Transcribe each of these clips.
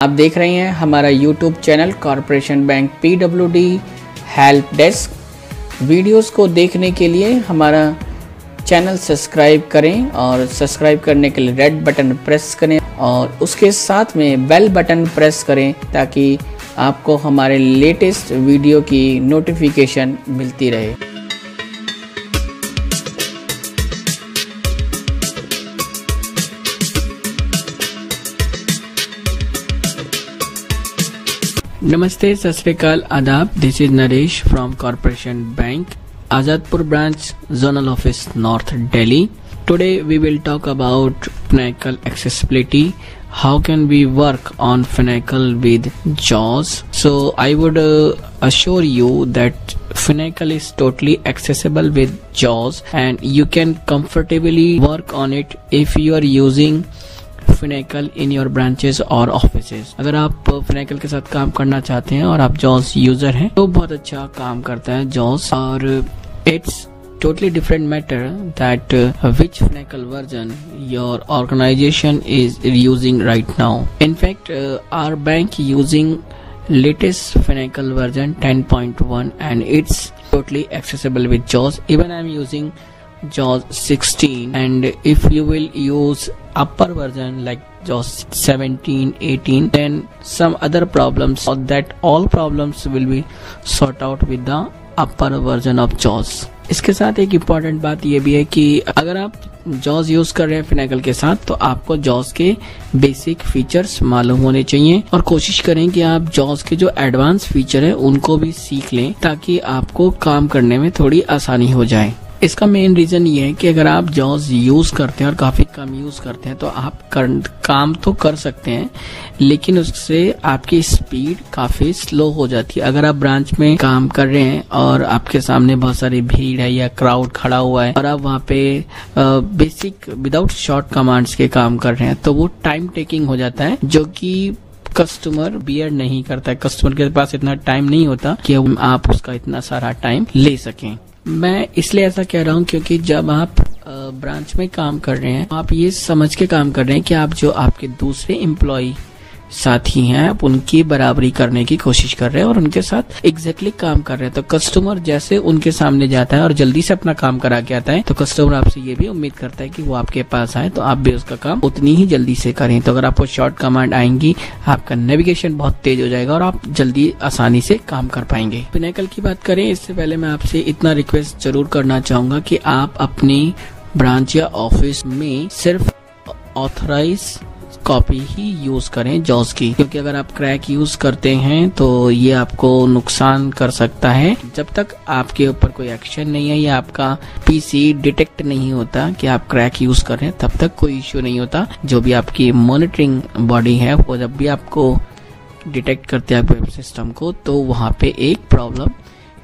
आप देख रहे हैं हमारा YouTube channel Corporation Bank P W D help desk. Videos को देखने के लिए हमारा चैनल सब्सक्राइब करें और सब्सक्राइब करने के लिए रेड बटन प्रेस करें और उसके साथ में बेल बटन प्रेस करें ताकि आपको हमारे लेटेस्ट वीडियो की नोटिफिकेशन मिलती रहे। नमस्ते सत श्रीकाल आदाब this is Naresh from Corporation Bank Azadpur branch zonal office north Delhi today we will talk about finacle accessibility how can we work on finacle with jaws so i would uh, assure you that finacle is totally accessible with jaws and you can comfortably work on it if you are using Finacle in your branches और office अगर आप फिनाइकल के साथ काम करना चाहते हैं और आप जॉस यूज़र हैं तो बहुत अच्छा काम करता है जॉस और it's totally different matter that which Finacle version your organisation is using right now in fact our bank using latest Finacle version 10.1 and it's totally accessible with Jos even I am using jaws 16 and if you will use upper version like jaws 17 18 then some other problems or that all problems will be sort out with the upper version of jaws इसके साथ एक important बात यह भी है कि अगर आप जॉज यूज़ कर रहे हैं फिनेकल के साथ तो आपको जॉज के बेसिक फीचर्स मालूम होने चाहिए और कोशिश करें कि आप जॉज के जो एडवांस फीचर है उनको भी सीख लें ताकि आपको काम करने में थोड़ी आसानी हो जाए इसका मेन रीजन ये है कि अगर आप जॉज यूज़ करते हैं और काफ़ी कम यूज़ करते हैं तो आप कर, काम तो कर सकते हैं लेकिन उससे आपकी स्पीड काफ़ी स्लो हो जाती है। अगर आप ब्रांच में काम कर रहे हैं और आपके सामने बहुत सारी भीड़ है या क्राउड खड़ा हुआ है और आप वहाँ पे बेसिक विदाउट शॉर्ट कमांड्स के काम कर रहे हैं तो वो टाइम टेकिंग हो जाता है जो कि कस्टमर बियर नहीं करता है। कस्टमर के पास इतना टाइम नहीं होता कि आप उसका इतना सारा टाइम ले सकें। मैं इसलिए ऐसा कह रहा हूँ क्योंकि जब आप ब्रांच में काम कर रहे हैं, आप ये समझ के काम कर रहे हैं कि आप जो आपके दूसरे एम्प्लॉय साथी हैं आप उनकी बराबरी करने की कोशिश कर रहे हैं और उनके साथ एग्जैक्टली exactly काम कर रहे हैं। तो कस्टमर जैसे उनके सामने जाता है और जल्दी से अपना काम करा के आता है तो कस्टमर आपसे ये भी उम्मीद करता है कि वो आपके पास आए तो आप भी उसका काम उतनी ही जल्दी से करें। तो अगर आपको शॉर्ट कमांड आएँगी, आपका नेविगेशन बहुत तेज हो जाएगा और आप जल्दी आसानी से काम कर पाएँगे। पिनेकल की बात करें, इससे पहले मैं आपसे इतना रिक्वेस्ट ज़रूर करना चाहूँगा कि आप अपनी ब्रांच या ऑफ़िस में सिर्फ़ ऑथराइज कॉपी ही यूज़ करें जॉस की। क्योंकि अगर आप क्रैक यूज़ करते हैं तो ये आपको नुकसान कर सकता है। जब तक आपके ऊपर कोई एक्शन नहीं है या आपका पीसी डिटेक्ट नहीं होता कि आप क्रैक यूज़ कर रहे हैं, तब तक कोई इश्यू नहीं होता। जो भी आपकी मॉनिटरिंग बॉडी है, वो जब भी आपको डिटेक्ट करते हैं वेब सिस्टम को तो वहाँ पे एक प्रॉब्लम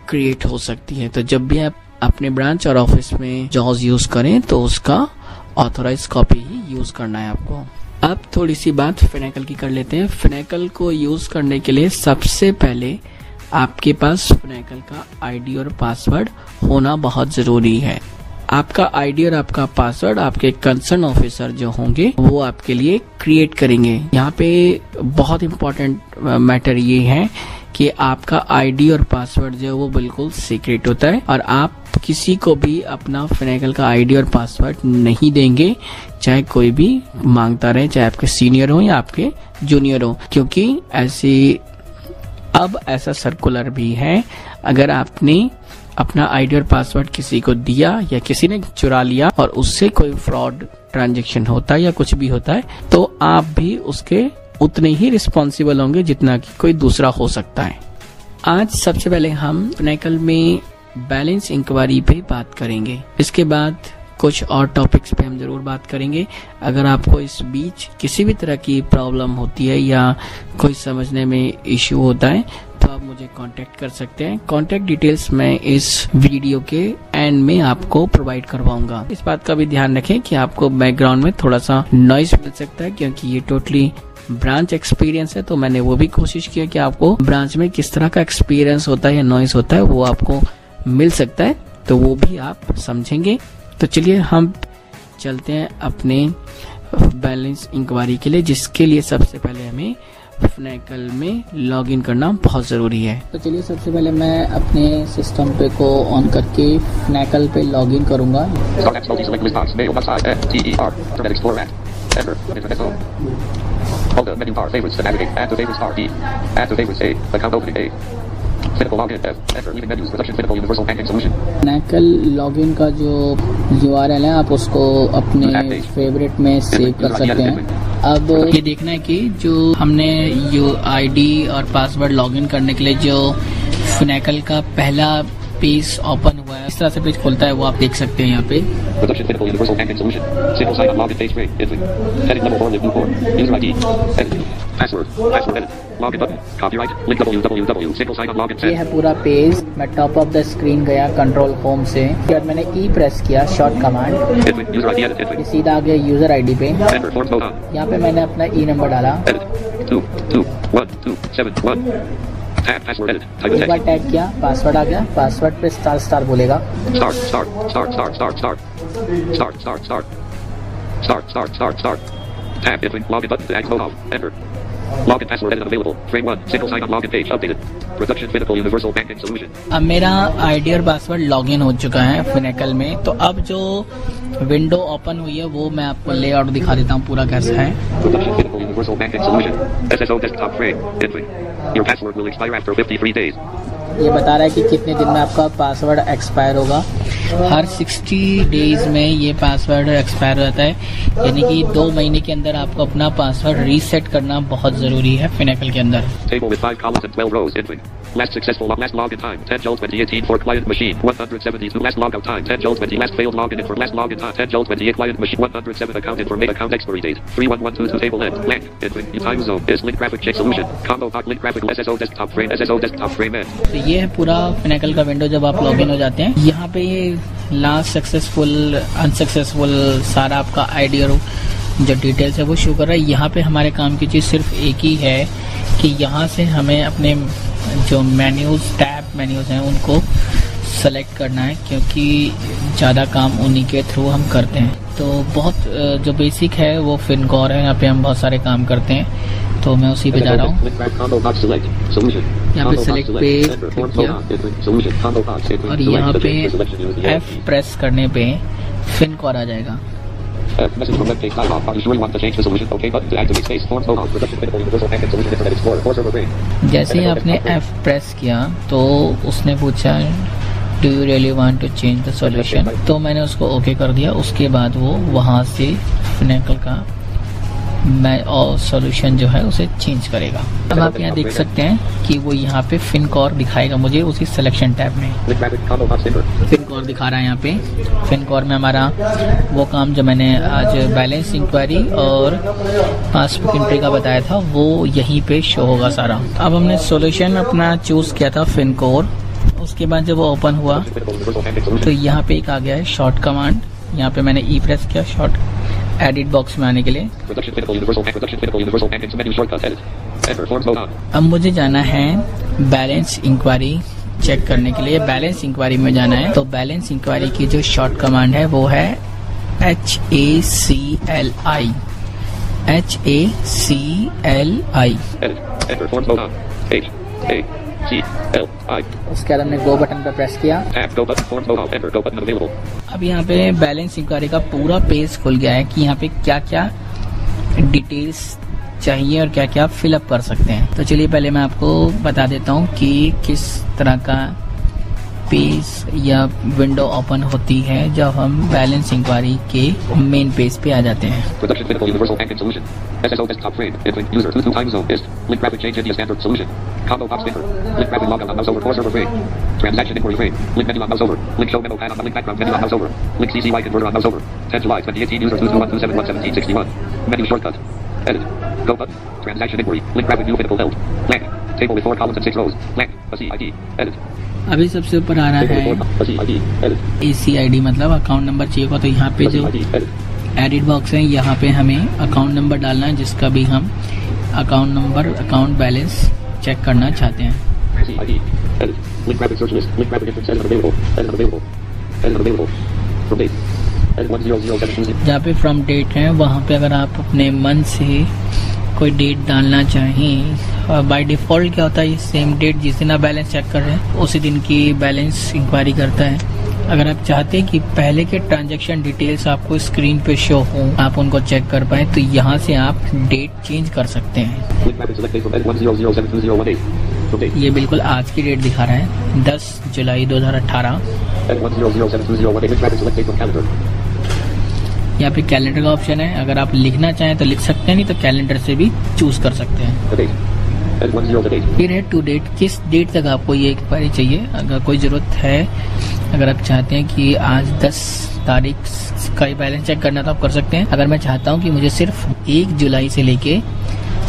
क्रिएट हो सकती है। तो जब भी आप अपने ब्रांच और ऑफ़िस में जॉज यूज़ करें तो उसका ऑथोराइज कॉपी ही यूज़ करना है आपको। अब थोड़ी सी बात फिनेकल की कर लेते हैं। फिनेकल को यूज़ करने के लिए सबसे पहले आपके पास फिनेकल का आईडी और पासवर्ड होना बहुत ज़रूरी है। आपका आईडी और आपका पासवर्ड आपके कंसर्न ऑफिसर जो होंगे, वो आपके लिए क्रिएट करेंगे। यहाँ पे बहुत इम्पोर्टेंट मैटर ये है कि आपका आईडी और पासवर्ड जो है वो बिल्कुल सीक्रेट होता है और आप किसी को भी अपना फिनेकल का आईडी और पासवर्ड नहीं देंगे, चाहे कोई भी माँगता रहे, चाहे आपके सीनियर हो या आपके जूनियर हो, क्योंकि ऐसी, अब ऐसा सर्कुलर भी है। अगर आपने अपना आईडी और पासवर्ड किसी को दिया या किसी ने चुरा लिया और उससे कोई फ्रॉड ट्रांजेक्शन होता है या कुछ भी होता है तो आप भी उसके उतने ही रिस्पॉन्सिबल होंगे जितना कि कोई दूसरा हो सकता है। आज सबसे पहले हम फिनेकल में बैलेंस इंक्वायरी पे बात करेंगे। इसके बाद कुछ और टॉपिक्स पे हम ज़रूर बात करेंगे। अगर आपको इस बीच किसी भी तरह की प्रॉब्लम होती है या कोई समझने में इश्यू होता है तो आप मुझे कांटेक्ट कर सकते हैं। कांटेक्ट डिटेल्स मैं इस वीडियो के एंड में आपको प्रोवाइड करवाऊँगा। इस बात का भी ध्यान रखें कि आपको बैकग्राउंड में थोड़ा सा नॉइस मिल सकता है, क्योंकि ये टोटली ब्रांच एक्सपीरियंस है तो मैंने वो भी कोशिश किया कि आपको ब्रांच में किस तरह का एक्सपीरियंस होता है या नॉइस होता है, वो आपको मिल सकता है तो वो भी आप समझेंगे। तो चलिए हम चलते हैं अपने बैलेंस इंक्वायरी के लिए जिसके लिए सबसे पहले हमें फनेकल में लॉगिन करना बहुत ज़रूरी है। तो चलिए सबसे पहले मैं अपने सिस्टम पे को ऑन करके फ्नैकल पे लॉग लॉगिन करूँगा so फिनेकल लॉगिन का जो यूआरएल है आप उसको अपने फेवरेट में सेव कर सकते हैं। अब ये देखना है कि जो हमने यू आईडी और पासवर्ड लॉगिन करने के लिए जो फिनेकल का पहला पेज ओपन इस तरह से पेज खोलता है वो आप देख सकते हैं यहाँ पे। ये है पूरा पेज। मैं टॉप ऑफ़ द स्क्रीन गया कंट्रोल होम से। फिर मैंने ई e प्रेस किया शॉर्ट कमांड सीधा आ गया यूज़र आईडी पे। यहाँ पे मैंने अपना ई e नंबर डाला। एक बार text. किया पासवर्ड आ गया पासवर्ड पे स्टार स्टार बोलेगा Start. Start. Start. Start. Start. Start. Start. Start. Start. Start. Start. Start. Start. Tab. Entry. Login button. Act mode off. Enter. Login password edit available. Frame one. Single sign on login page updated. Production Pinnacle Universal Banking Solution. अब मेरा ID और password login हो चुका है Finacle में तो अब जो विंडो ओपन हुई है वो मैं आपको लेआउट दिखा देता हूँ पूरा कैसा है Production Pinnacle Universal Banking Solution. SSO desktop frame. Entry. Your password will expire after 53 days. ये बता रहा है कि कितने दिन में आपका पासवर्ड एक्सपायर होगा हर 60 डेज़ में ये पासवर्ड एक्सपायर हो जाता है यानी कि दो महीने के अंदर आपको अपना पासवर्ड रीसेट करना बहुत ज़रूरी है फिनेकल के अंदर Table with 5 columns and 12 rows. Entry. Last successful log, last login time, 10 Jones 2018 for client machine, 172 last logout time, 10 Jones 20 last failed login for last login time, 10 Jones 28 client machine, 107 account information account expiry date, 31122 table end, blank, entry, new time zone, is link graphic check solution, combo pack link graphic SSO desktop frame, SSO desktop frame end. तो ये है पूरा Finacle का window जब आप login हो जाते हैं यहाँ पे ये लास्ट सक्सेसफुल अनसक्सेसफुल सारा आपका आइडिया जो डिटेल्स है वो शो कर रहा है। यहाँ पे हमारे काम की चीज़ सिर्फ़ एक ही है कि यहाँ से हमें अपने जो मेन्यूज टैब मेन्यूज हैं, उनको सेलेक्ट करना है, क्योंकि ज़्यादा काम उन्हीं के थ्रू हम करते हैं। तो बहुत जो बेसिक है, वो फिनकॉर है, यहाँ पे हम बहुत सारे काम करते हैं। तो मैं उसी पे जा रहा हूँ। यहाँ पे सेलेक्ट पे और यहाँ पे एफ़ प्रेस करने पे फिनकॉर आ जाएगा। जैसे ही आपने एफ़ प्रेस किया तो उसने पूछा do you really want to change the solution तो मैंने उसको ओके okay कर दिया। उसके बाद वो वहाँ से फिनेकल का मैं और सॉल्यूशन जो है उसे चेंज करेगा। अब आप यहाँ देख सकते हैं कि वो यहाँ पे फिनकॉर दिखाएगा मुझे उसी सिलेक्शन टैब में. फिनकॉर दिखा रहा है यहाँ पे। फिनकॉर में हमारा वो काम जो मैंने आज बैलेंस इंक्वायरी और पासबुक एंट्री का बताया था वो यहीं पे शो होगा सारा। अब हमने सॉल्यूशन अपना चूज़ किया था फिनकोर उसके बाद जब वो ओपन हुआ तो यहाँ पे एक आ गया है शॉर्ट कमांड यहाँ पे मैंने ई e प्रेस किया शॉर्ट एडिट बॉक्स में आने के लिए. अब मुझे जाना है बैलेंस इंक्वायरी चेक करने के लिए. बैलेंस इंक्वायरी में जाना है. तो बैलेंस इंक्वायरी की जो शॉर्ट कमांड है, वो है H A C L I H A C L I L C L I. उसके बाद हमने गो बटन पर प्रेस किया available. अब यहाँ पे बैलेंस इंक्वायरी का पूरा पेज खुल गया है कि यहाँ पे क्या क्या डिटेल्स चाहिए और क्या क्या फिलअप कर सकते हैं तो चलिए पहले मैं आपको बता देता हूँ कि किस तरह का पेज या विंडो ओपन होती है जब हम बैलेंस इंक्वायरी के मेन पेज पे आ जाते हैं. Transaction inquiry. Link menu on mouse over. Link show memo pad on link background menu on mouse over. Link CCY converter on mouse over. 10 July 2018. User 221271761. Menu shortcut. Edit. Go button. Transaction inquiry. Link graphic new pinnacle held. Blank. Table with four columns and six rows. Blank. A C I D. Edit. अभी सबसे ऊपर आ रहा है A C I D मतलब account number चाहिए होगा तो यहाँ पे जो एडिट बॉक्स है, यहाँ पे हमें अकाउंट नंबर डालना है, जिसका भी हम account number account balance check करना चाहते हैं। जहाँ पे फ्रॉम डेट है, वहाँ पे अगर आप अपने मन से कोई डेट डालना चाहें बाय डिफ़ॉल्ट क्या होता है सेम डेट जिस दिन आप बैलेंस चेक कर रहे हैं उसी दिन की बैलेंस इंक्वायरी करता है अगर आप चाहते हैं कि पहले के ट्रांजैक्शन डिटेल्स आपको स्क्रीन पे शो हो आप उनको चेक कर पाए तो यहाँ से आप डेट चेंज कर सकते हैं Link rapid select date from N10072018. From date. ये बिल्कुल आज की डेट दिखा रहा है 10 जुलाई 2018 N10072018. Link rapid select date from calendar. यहाँ पे कैलेंडर का ऑप्शन है अगर आप लिखना चाहें तो लिख सकते हैं नहीं तो कैलेंडर से भी चूज़ कर सकते हैं The date. N1008. फिर है टू डेट किस डेट तक आपको ये एक्सपायरी चाहिए अगर कोई ज़रूरत है अगर आप चाहते हैं कि आज 10 तारीख का बैलेंस चेक करना तो आप कर सकते हैं अगर मैं चाहता हूँ कि मुझे सिर्फ़ एक जुलाई से लेके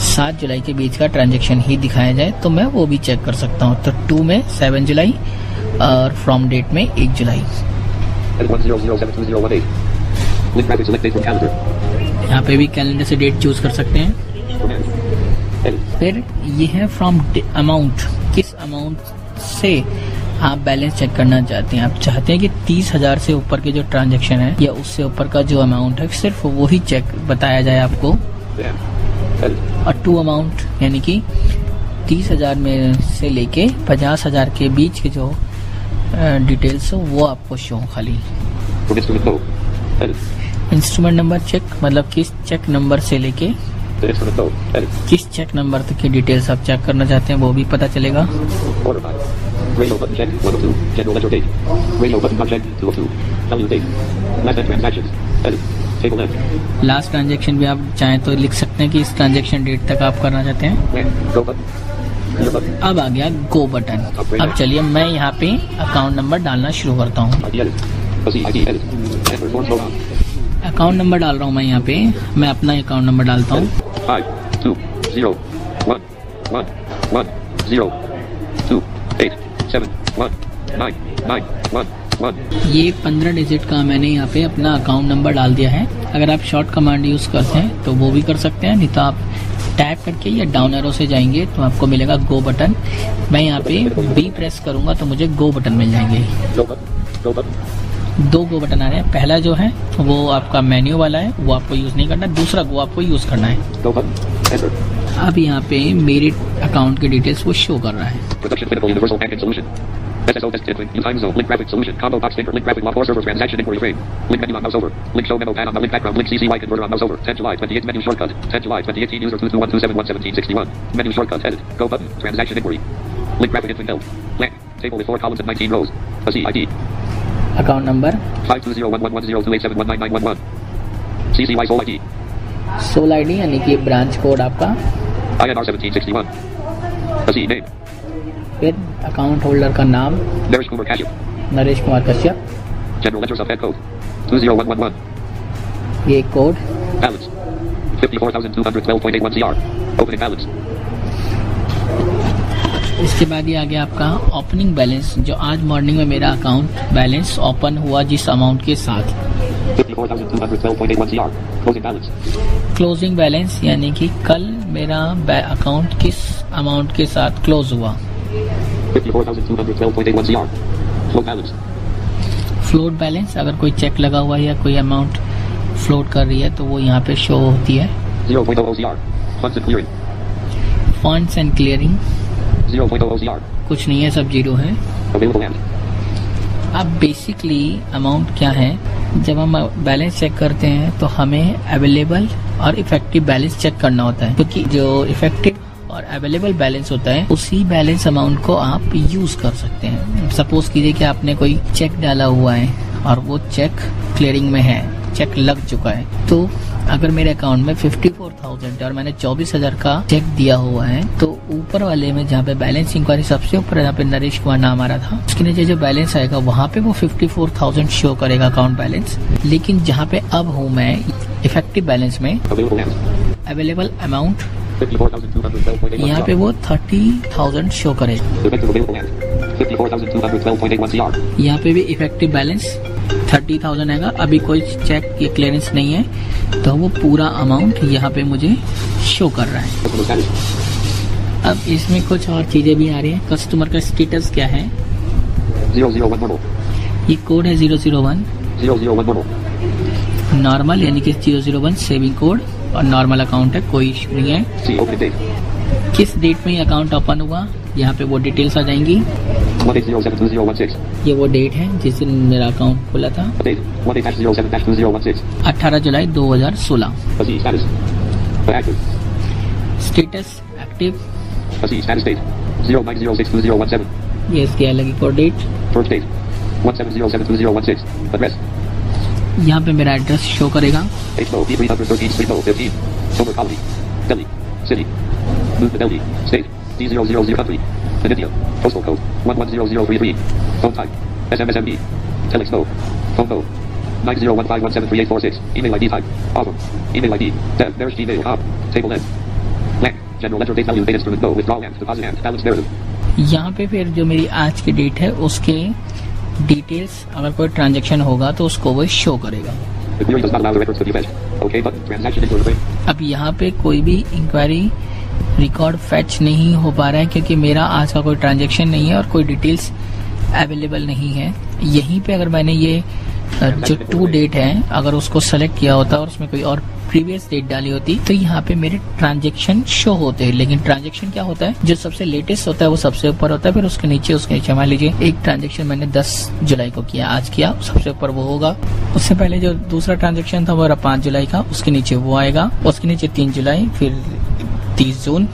सात जुलाई के बीच का ट्रांजेक्शन ही दिखाया जाए तो मैं वो भी चेक कर सकता हूँ तो टू में सेवन जुलाई और फ्रॉम डेट में एक जुलाई N10072018. Link rapid select date from calendar. यहाँ पे भी कैलेंडर से डेट चूज़ कर सकते हैं. फिर ये है फ्रॉम अमाउंट किस अमाउंट से आप बैलेंस चेक करना चाहते हैं आप चाहते हैं कि तीस हज़ार से ऊपर के जो ट्रांजैक्शन है या उससे ऊपर का जो अमाउंट है सिर्फ़ वही चेक बताया जाए आपको. और टू अमाउंट यानी कि तीस हज़ार में से लेके पचास हज़ार के बीच के जो डिटेल्स हो वो आपको शो खाली. इंस्ट्रूमेंट नंबर चेक मतलब किस चेक नंबर से लेके किस चेक नंबर तक की डिटेल्स आप चेक करना चाहते हैं वो भी पता चलेगा? लास्ट ट्रांजेक्शन भी आप चाहें तो लिख सकते हैं कि इस ट्रांजेक्शन डेट तक आप करना चाहते हैं? अब आ गया गो बटन अब चलिए मैं यहाँ पे अकाउंट नंबर डालना शुरू करता हूँ। अकाउंट नंबर डाल रहा हूँ मैं यहाँ पे। मैं अपना अकाउंट नंबर डालता हूँ. ये पंद्रह डिजिट का मैंने यहाँ पे अपना अकाउंट नंबर डाल दिया है। अगर आप शॉर्ट कमांड यूज़ करते हैं तो वो भी कर सकते हैं नहीं तो आप टैप करके या डाउन एरो से जाएँगे तो आपको मिलेगा गो बटन मैं यहाँ पे बी प्रेस करूँगा तो मुझे गो बटन मिल जाएँगे। दो गो बटन आ रहे हैं पहला जो है वो आपका मेन्यू वाला है वो आपको यूज़ नहीं करना दूसरा गो आपको यूज़ करना है. अब यहाँ पे मेरे अकाउंट के डिटेल्स वो शो कर रहा है Production Pinnacle Universal Package Solution. SSO test entering. New time zone. Link graphic solution. Combo box thinker. Link graphic log core server transaction inquiry frame. Link menu on mouse over. Link show memo pad on the link background. Link CCY converter on mouse over. 10 July 28 menu shortcut. 10 July 2018 user 221271761. Menu shortcut. Edit. Go button. Transaction inquiry. Link graphic info filled. Blank. Table with 4 columns and 19 rows. A C ID. Account number 520111028719911. CCY sole ID. Sole ID यानी कि branch code आपका INR 1761. A C name. फिर account holder का नाम Narish Kumar Kashyap. Naresh Kumar Kashyap General ledger sub code. 20111. ये code Balance. 54,212.81 CR. Opening balance. इसके बाद ये आ गया आपका ओपनिंग बैलेंस जो आज मॉर्निंग में मेरा अकाउंट बैलेंस ओपन हुआ जिस अमाउंट के साथ 54,212.81 CR. Closing balance. Closing balance यानी कि कल मेरा अकाउंट किस अमाउंट के साथ क्लोज हुआ 54,212.81 CR. Float balance. Float balance अगर कोई चेक लगा हुआ है या कोई अमाउंट फ्लोट कर रही है तो वो यहाँ पे शो होती है 0.00 CR. Funds and clearing. Funds and clearing 0.00 CR. कुछ नहीं है सब ज़ीरो है। अब बेसिकली अमाउंट क्या है? जब हम बैलेंस चेक करते हैं तो हमें अवेलेबल और इफ़ेक्टिव बैलेंस चेक करना होता है। क्योंकि जो इफ़ेक्टिव और अवेलेबल बैलेंस होता है उसी बैलेंस अमाउंट को आप यूज़ कर सकते हैं। सपोज़ कीजिए कि आपने कोई चेक डाला हुआ है और वो चेक क्लियरिंग में है। चेक लग चुका है। तो अगर मेरे अकाउंट में 54,000 है और मैंने 24,000 का चेक दिया हुआ है तो ऊपर वाले में जहाँ पे बैलेंस इंक्वायरी सबसे ऊपर जहाँ पे नरेश कुमार नाम आ रहा था उसके नीचे जो बैलेंस आएगा वहाँ पे वो 54,000 शो करेगा अकाउंट बैलेंस लेकिन जहाँ पे अब हूँ मैं इफ़ेक्टिव बैलेंस में अवेलेबल अमाउंट यहाँ पे. वो 30,000 शो करेगा Effective available and. 54,212.81 CR. यहाँ पे भी इफ़ेक्टिव बैलेंस थर्टी थाउज़ेंड आएगा। अभी कोई चेक या क्लियरेंस नहीं है तो वो पूरा अमाउंट यहाँ पे मुझे शो कर रहा है। अब इसमें कुछ और चीज़ें भी आ रही हैं। कस्टमर का स्टेटस क्या है? 001 ये कोड है ज़ीरो ज़ीरो वन नॉर्मल यानी कि zero zero one saving code और नॉर्मल अकाउंट है, कोई इशू नहीं है. किस डेट में ये अकाउंट ओपन हुआ? यहाँ पे वो डिटेल्स आ जाएँगी ये वो डेट है जिस दिन मेरा अकाउंट खुला था अठारह जुलाई दो हज़ार सोलह स्टेटस एक्टिव ये इसके अलग एक और यहाँ पे मेरा एड्रेस शो करेगा D000 country. In India. Postal code. 110033. Phone type. SMSMB. Telex mode. Phone mode. 9015173846. Email ID type. Awesome. Email ID. Dev. There's gmail.com. Table N. Blank. General ledger date value date instrument no. Withdrawal and deposit and balance narrative. यहाँ पे फिर जो मेरी आज की date है उसके details अगर कोई ट्रांजेक्शन होगा तो उसको वो शो करेगा अब यहाँ पे कोई भी इंक्वायरी रिकॉर्ड फैच नहीं हो पा रहा है क्योंकि मेरा आज का कोई ट्रांजेक्शन नहीं है और कोई डिटेल्स अवेलेबल नहीं है। यहीं पे अगर मैंने ये जो टू डेट है, अगर उसको सेलेक्ट किया होता और उसमें कोई और प्रीवियस डेट डाली होती तो यहाँ पे मेरे ट्रांजेक्शन शो होते हैं। लेकिन ट्रांजेक्शन क्या होता है? जो सबसे लेटेस्ट होता है, वो सबसे ऊपर होता है, फिर उसके नीचे उसके नीचे। मान लीजिए, एक ट्रांजेक्शन मैंने 10 जुलाई को किया, आज किया, सबसे ऊपर वो होगा। उससे पहले जो दूसरा ट्रांजेक्शन था, वो पाँच जुलाई का, उसके नीचे वो आएगा, उसके नीचे तीन जुलाई, फिर तीस जून,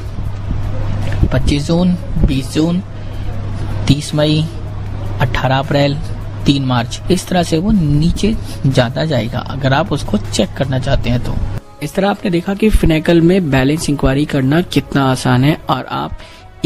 पच्चीस जून, बीस जून, तीस मई अट्ठारह अप्रैल, तीन मार्च। इस तरह से वो नीचे जाता जाएगा, अगर आप उसको चेक करना चाहते हैं तो। इस तरह आपने देखा कि फिनेकल में बैलेंस इंक्वायरी करना कितना आसान है, और आप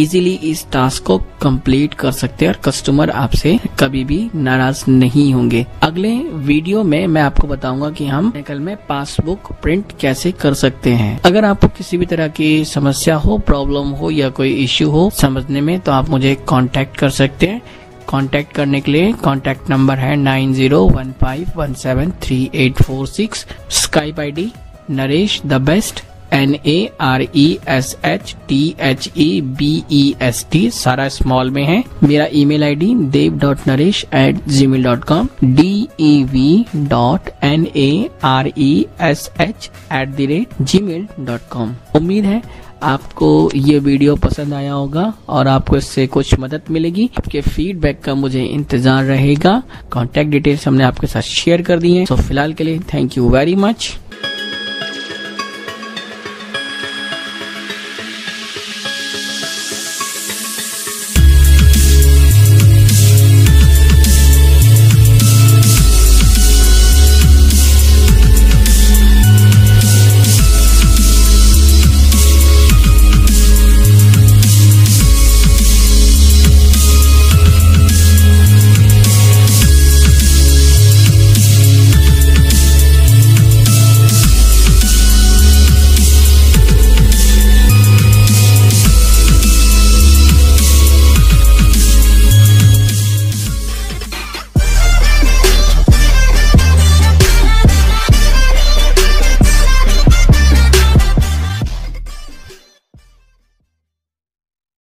इजीली इस टास्क को कंप्लीट कर सकते हैं और कस्टमर आपसे कभी भी नाराज़ नहीं होंगे। अगले वीडियो में मैं आपको बताऊँगा कि हम फिनेकल में पासबुक प्रिंट कैसे कर सकते हैं। अगर आपको किसी भी तरह की समस्या हो प्रॉब्लम हो या कोई इश्यू हो समझने में तो आप मुझे कांटेक्ट कर सकते हैं। कांटेक्ट करने के लिए कांटेक्ट नंबर है nine zero one five one seven three eight four six. Skype I D Naresh the best N A R E S H T H E B E S T सारा small में है। मेरा email ID Dev dot Naresh at Gmail dot com D E V dot N A R E S H at the rate Gmail dot com उम्मीद है आपको ये video पसंद आया होगा और आपको इससे कुछ मदद मिलेगी। आपके फीडबैक का मुझे इंतज़ार रहेगा। कॉन्टेक्ट डिटेल्स हमने आपके साथ शेयर कर दी है। तो फ़िलहाल के लिए थैंक यू वेरी मच